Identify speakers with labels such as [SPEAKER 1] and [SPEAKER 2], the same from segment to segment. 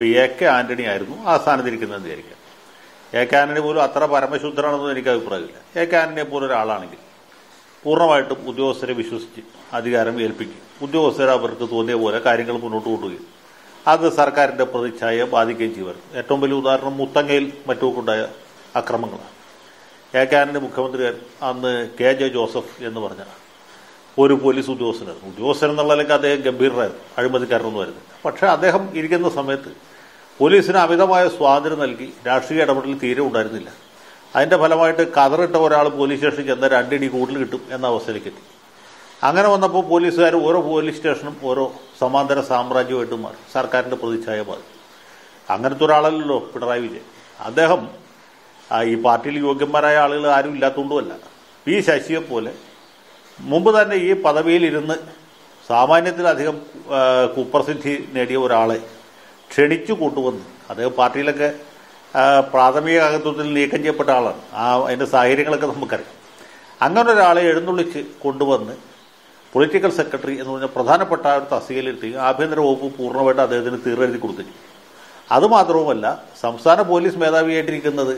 [SPEAKER 1] A K Antony ആയിരുന്നു ആ സ്ഥാനത്തിരിക്കുന്നതെന്ന് വിചാരിക്കാം. എ കെ ആന്റണി പോലും അത്ര പരമശുദ്ധരാണെന്നൊന്നും എനിക്ക് അഭിപ്രായമില്ല. എ കെ ആന്റണിയെ പോലെ ഒരാളാണെങ്കിൽ പൂർണമായിട്ടും ഉദ്യോഗസ്ഥരെ വിശ്വസിച്ച് അധികാരം ഏൽപ്പിക്കും. ഉദ്യോഗസ്ഥർ അവർക്ക് തോന്നിയ പോലെ കാര്യങ്ങൾ മുന്നോട്ട് കൊണ്ടുപോയി അത് സർക്കാരിന്റെ പ്രതിച്ഛായ ബാധിക്കുകയും ചെയ്യുമായിരുന്നു. ഏറ്റവും വലിയ ഉദാഹരണം മുത്തങ്ങയിൽ മറ്റുമൊക്കെ ഉണ്ടായ അക്രമങ്ങളാണ്. എ കെ ആന്റണി മുഖ്യമന്ത്രി അന്ന് കെ ജെ ജോസഫ് എന്ന് പറഞ്ഞ ഒരു പോലീസ് ഉദ്യോഗസ്ഥനായിരുന്നു ഉദ്യോഗസ്ഥൻ എന്നുള്ളതിലേക്ക് അദ്ദേഹം ഗംഭീരനായിരുന്നു. അഴിമതിക്കാരനൊന്നും ആയിരുന്നു പക്ഷേ അദ്ദേഹം ഇരിക്കുന്ന സമയത്ത് പോലീസിന് അമിതമായ സ്വാതന്ത്ര്യം നൽകി രാഷ്ട്രീയ ഇടപെടൽ തീരെ ഉണ്ടായിരുന്നില്ല. അതിന്റെ ഫലമായിട്ട് കതറിട്ട ഒരാൾ പോലീസ് സ്റ്റേഷനിൽ ചെന്നാൽ രണ്ടിടി കൂടുതൽ കിട്ടും എന്ന അവസ്ഥയിലേക്ക് എത്തി. അങ്ങനെ വന്നപ്പോൾ പോലീസുകാർ ഓരോ പോലീസ് സ്റ്റേഷനും ഓരോ സമാന്തര സാമ്രാജ്യമായിട്ട് മാറി. സർക്കാരിന്റെ പ്രതിച്ഛായ മാറി. അങ്ങനത്തെ ഒരാളല്ലല്ലോ പിണറായി വിജയൻ. അദ്ദേഹം ഈ പാർട്ടിയിൽ യോഗ്യന്മാരായ ആളുകൾ ആരും ഇല്ലാത്തതുകൊണ്ടുമല്ല. പി ശശിയെ പോലെ മുമ്പ് തന്നെ ഈ പദവിയിലിരുന്ന് സാമാന്യത്തിലധികം കുപ്രസിദ്ധി നേടിയ ഒരാളെ ക്ഷണിച്ചു കൊണ്ടുവന്ന് അദ്ദേഹം പാർട്ടിയിലൊക്കെ പ്രാഥമിക അംഗത്വത്തിൽ നീക്കം ചെയ്യപ്പെട്ട ആളാണ്. ആ അതിന്റെ സാഹചര്യങ്ങളൊക്കെ നമുക്കറിയാം. അങ്ങനെ ഒരാളെ എഴുന്നള്ളിച്ച് കൊണ്ടുവന്ന് പൊളിറ്റിക്കൽ സെക്രട്ടറി എന്ന് പറഞ്ഞ പ്രധാനപ്പെട്ട ഒരു തസ്തികയിലെത്തി ആഭ്യന്തര വകുപ്പ് പൂർണമായിട്ട് അദ്ദേഹത്തിന് തീർന്നെഴുതി കൊടുത്തിരിക്കും അതുമാത്രവുമല്ല സംസ്ഥാന പോലീസ് മേധാവിയായിട്ടിരിക്കുന്നത്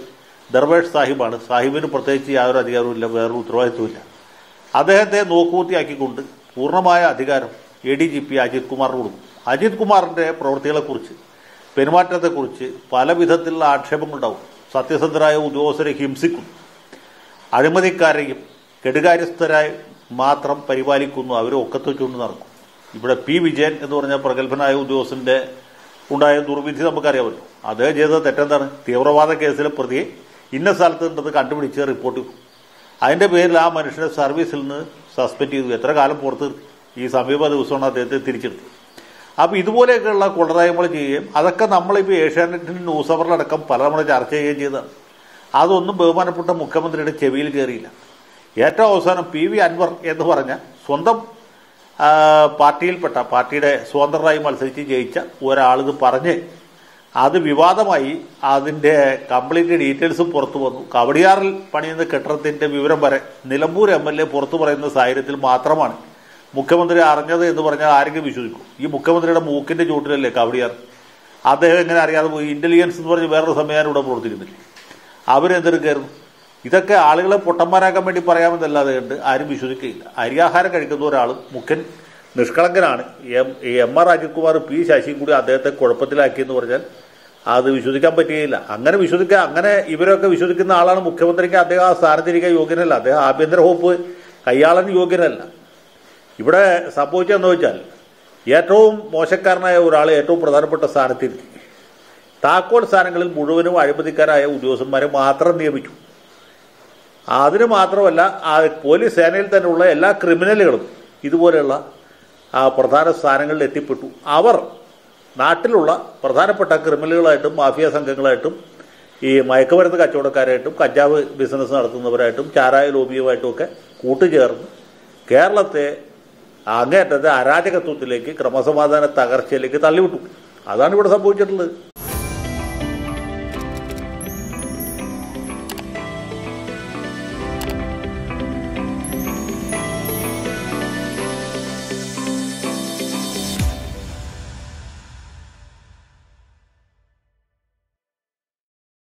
[SPEAKER 1] ദർവേഷ് സാഹിബാണ്. സാഹിബിന് പ്രത്യേകിച്ച് യാതൊരു അധികാരവുമില്ല വേറൊരു ഉത്തരവാദിത്വമില്ല അദ്ദേഹത്തെ നോക്കുകൂത്തിയാക്കിക്കൊണ്ട് പൂർണമായ അധികാരം A D G P Ajith കുമാറിന് കൊടുക്കും അജിത് കുമാറിന്റെ പ്രവൃത്തികളെക്കുറിച്ച് പെരുമാറ്റത്തെക്കുറിച്ച് പല വിധത്തിലുള്ള ആക്ഷേപങ്ങളുണ്ടാവും. സത്യസന്ധരായ ഉദ്യോഗസ്ഥരെ ഹിംസിക്കും. അഴിമതിക്കാരെയും കെടുകാര്യസ്ഥരായി മാത്രം പരിപാലിക്കുന്നു. അവരെ ഒക്കത്തൊച്ചുകൊണ്ട് നടക്കും. ഇവിടെ പി വിജയൻ എന്ന് പറഞ്ഞ പ്രഗത്ഭനായ ഉദ്യോഗസ്ഥന്റെ ഉണ്ടായ ദുർവിധി നമുക്കറിയാമല്ലോ. അദ്ദേഹം ചെയ്തത് തെറ്റെന്താണ്? തീവ്രവാദ കേസിലെ പ്രതിയെ ഇന്ന സ്ഥലത്ത് ഉണ്ടെന്ന് കണ്ടുപിടിച്ച് റിപ്പോർട്ട് അതിന്റെ പേരിൽ ആ മനുഷ്യനെ സർവീസിൽ നിന്ന് സസ്പെൻഡ് ചെയ്തു. എത്ര കാലം പുറത്ത്? ഈ സമീപ ദിവസമാണ് അദ്ദേഹത്തെ തിരിച്ചെടുത്തു അപ്പോൾ ഇതുപോലെയൊക്കെയുള്ള കൊള്ളരായ്മകൾ ചെയ്യുകയും അതൊക്കെ നമ്മളിപ്പോൾ ഏഷ്യാനെറ്റ് ന്യൂസ് അവറിലടക്കം പല നമ്മൾ ചർച്ച ചെയ്യുകയും ചെയ്തതാണ്. അതൊന്നും ബഹുമാനപ്പെട്ട മുഖ്യമന്ത്രിയുടെ ചെവിയിൽ കയറിയില്ല. ഏറ്റവും അവസാനം പി വി അൻവർ എന്ന് പറഞ്ഞ സ്വന്തം പാർട്ടിയിൽപ്പെട്ട പാർട്ടിയുടെ സ്വതന്ത്രരായി മത്സരിച്ച് ജയിച്ച ഒരാളിത് പറഞ്ഞ് അത് വിവാദമായി അതിന്റെ കംപ്ലീറ്റ് ഡീറ്റെയിൽസും പുറത്തു വന്നു. കവടിയാറിൽ പണിയുന്ന കെട്ടിടത്തിന്റെ വിവരം വരെ നിലമ്പൂർ എം എൽ എ പുറത്തു പറയുന്ന സാഹചര്യത്തിൽ മാത്രമാണ് മുഖ്യമന്ത്രി അറിഞ്ഞത് എന്ന് പറഞ്ഞാൽ ആരെങ്കിലും വിശ്വസിക്കും. ഈ മുഖ്യമന്ത്രിയുടെ മൂക്കിന്റെ ചൂട്ടിലല്ലേ കവടിയാർ? അദ്ദേഹം എങ്ങനെ അറിയാതെ പോയി? ഇന്റലിജൻസ് എന്ന് പറഞ്ഞ് വേറൊരു സംവിധാനം ഇവിടെ പ്രവർത്തിക്കുന്നില്ല. അവരെന്തെടുക്കായിരുന്നു ഇതൊക്കെ ആളുകളെ പൊട്ടന്മാരാക്കാൻ വേണ്ടി പറയാമെന്നല്ലാതെ കണ്ട് ആരും വിശ്വസിക്കുകയില്ല. അരിയാഹാരം കഴിക്കുന്ന ഒരാൾ മുഖ്യൻ നിഷ്കളങ്കനാണ്. M M R Ajith Kumar P ശശിയും കൂടി അദ്ദേഹത്തെ കുഴപ്പത്തിലാക്കിയെന്ന് പറഞ്ഞാൽ അത് വിശ്വസിക്കാൻ പറ്റുകയില്ല. അങ്ങനെ വിശ്വസിക്കാൻ അങ്ങനെ ഇവരൊക്കെ വിശ്വസിക്കുന്ന ആളാണ് മുഖ്യമന്ത്രിക്ക് അദ്ദേഹം ആ സ്ഥാനത്തിരിക്കാൻ യോഗ്യനല്ല. അദ്ദേഹം ആഭ്യന്തര വകുപ്പ് കൈയാളൻ യോഗ്യനല്ല. ഇവിടെ സംഭവിച്ചതെന്ന് വെച്ചാൽ ഏറ്റവും മോശക്കാരനായ ഒരാൾ ഏറ്റവും പ്രധാനപ്പെട്ട സ്ഥാനത്തിരിക്കും. താക്കോൽ സ്ഥാനങ്ങളിൽ മുഴുവനും അഴിമതിക്കാരായ ഉദ്യോഗസ്ഥന്മാരെ മാത്രം നിയമിച്ചു. അതിന് മാത്രമല്ല പോലീസ് സേനയിൽ തന്നെയുള്ള എല്ലാ ക്രിമിനലുകളും ഇതുപോലെയുള്ള ആ പ്രധാന സ്ഥാനങ്ങളിൽ എത്തിപ്പെട്ടു. അവർ നാട്ടിലുള്ള പ്രധാനപ്പെട്ട ക്രിമിനലുകളായിട്ടും മാഫിയ സംഘങ്ങളായിട്ടും ഈ മയക്കുമരുന്ന് കച്ചവടക്കാരായിട്ടും കഞ്ചാവ് ബിസിനസ് നടത്തുന്നവരായിട്ടും ചാരായ ലോബിയുമായിട്ടും ഒക്കെ കൂട്ടുചേർന്ന് കേരളത്തെ അങ്ങേറ്റത്തെ അരാജകത്വത്തിലേക്ക് ക്രമസമാധാന തകർച്ചയിലേക്ക് തള്ളിവിട്ടു. അതാണ് ഇവിടെ സംഭവിച്ചിട്ടുള്ളത്.